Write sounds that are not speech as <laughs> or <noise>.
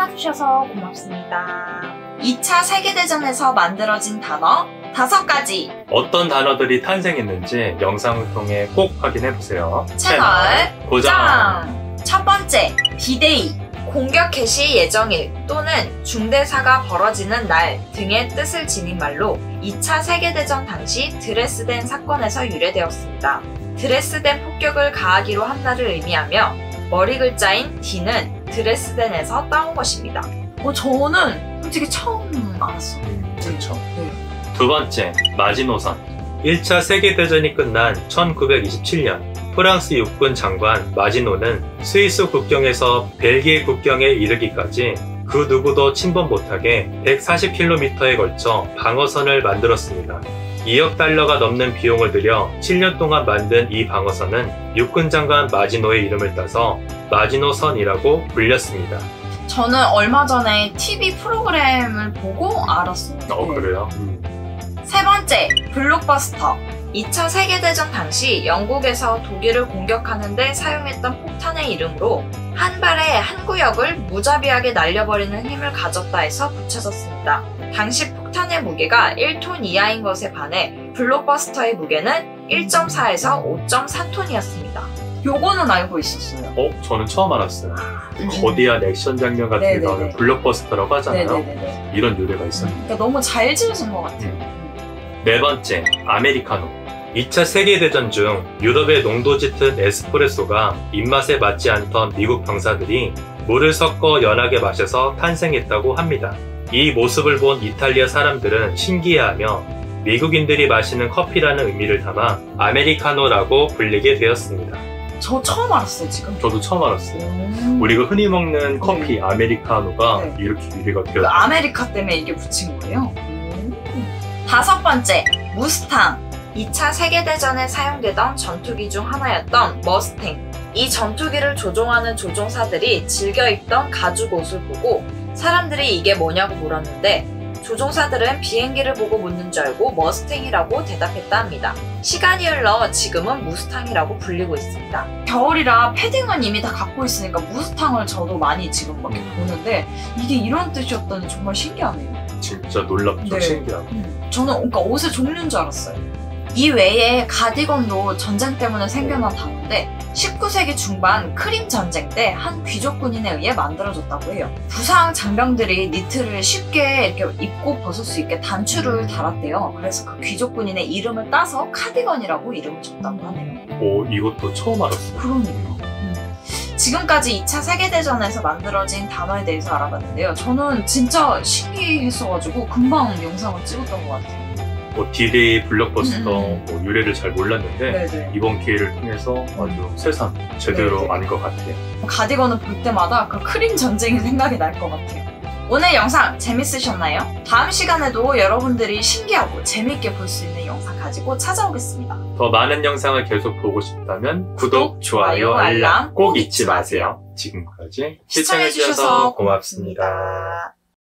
찾아주셔서 고맙습니다. 2차 세계대전에서 만들어진 단어 다섯 가지 어떤 단어들이 탄생했는지 영상을 통해 꼭 확인해보세요. 채널 고정! 짱! 첫 번째, 디데이. 공격 개시 예정일 또는 중대사가 벌어지는 날 등의 뜻을 지닌 말로 2차 세계대전 당시 드레스덴 사건에서 유래되었습니다. 드레스덴 폭격을 가하기로 한 날을 의미하며 머리 글자인 D는 드레스덴에서 따온 것입니다. 어, 저는 솔직히 처음 알았어요. 음, 그렇죠. 네. 두 번째, 마지노선. 1차 세계대전이 끝난 1927년 프랑스 육군 장관 마지노는 스위스 국경에서 벨기에 국경에 이르기까지 그 누구도 침범 못하게 140km에 걸쳐 방어선을 만들었습니다. 2억 달러가 넘는 비용을 들여 7년 동안 만든 이 방어선은 육군 장관 마지노의 이름을 따서 마지노선이라고 불렸습니다. 저는 얼마 전에 TV 프로그램을 보고 알았어요. 어, 네. 그래요? 세 번째, 블록버스터. 2차 세계대전 당시 영국에서 독일을 공격하는데 사용했던 폭탄의 이름으로 한 발에 한 구역을 무자비하게 날려버리는 힘을 가졌다 해서 붙여졌습니다. 당시 폭탄의 무게가 1톤 이하인 것에 반해 블록버스터의 무게는 1.4에서 5.4톤이었습니다. 요거는 알고 있었어요. 어, 저는 처음 알았어요. 거대한 액션 장면 같은 게 네네네. 나오는 블록버스터라고 하잖아요. 네네네. 이런 유래가 있어요. 그러니까 너무 잘 지으신 것 같아요. 네 번째, 아메리카노. 2차 세계대전 중 유럽의 농도 짙은 에스프레소가 입맛에 맞지 않던 미국 병사들이 물을 섞어 연하게 마셔서 탄생했다고 합니다. 이 모습을 본 이탈리아 사람들은 신기해하며 미국인들이 마시는 커피라는 의미를 담아 아메리카노라고 불리게 되었습니다. 저 처음 알았어요, 지금. 저도 처음 알았어요. 음. 우리가 흔히 먹는 커피 아메리카노가 네. 이렇게 유래가 그 되었죠. 아메리카 때문에 이게 붙인 거예요. 다섯 번째, 무스탕. 2차 세계대전에 사용되던 전투기 중 하나였던 머스탱. 이 전투기를 조종하는 조종사들이 즐겨 입던 가죽 옷을 보고 사람들이 이게 뭐냐고 물었는데 조종사들은 비행기를 보고 묻는 줄 알고 머스탱이라고 대답했다 합니다. 시간이 흘러 지금은 무스탕이라고 불리고 있습니다. 겨울이라 패딩은 이미 다 갖고 있으니까 무스탕을 저도 많이 지금 막 이렇게 보는데 이게 이런 뜻이었더니 정말 신기하네요. 진짜 놀랍죠. 네. 신기하고. 저는 그러니까 옷의 종류인 줄 알았어요. 이 외에 가디건도 전쟁 때문에 생겨난 단어인데 19세기 중반 크림 전쟁 때 한 귀족 군인에 의해 만들어졌다고 해요. 부상 장병들이 니트를 쉽게 이렇게 입고 벗을 수 있게 단추를 달았대요. 그래서 그 귀족 군인의 이름을 따서 카디건이라고 이름을 줬다고 하네요. 오, 이것도 처음 알았어요. 그러니까. 음. 지금까지 2차 세계대전에서 만들어진 단어에 대해서 알아봤는데요. 저는 진짜 신기했어가지고 금방 영상을 찍었던 것 같아요. 뭐 디데이, 블록버스터 음, 뭐 유래를 잘 몰랐는데 네네. 이번 기회를 통해서 아주 새삼 제대로 네, 네. 안것 같아요. 가디건을 볼 때마다 그 크림 전쟁이 <laughs> 생각이 날 것 같아요. 오늘 영상 재밌으셨나요? 다음 시간에도 여러분들이 신기하고 재밌게 볼 수 있는 영상 가지고 찾아오겠습니다. 더 많은 영상을 계속 보고 싶다면 구독, 좋아요, 알람 꼭 잊지 마세요. 지금까지 시청해주셔서 고맙습니다.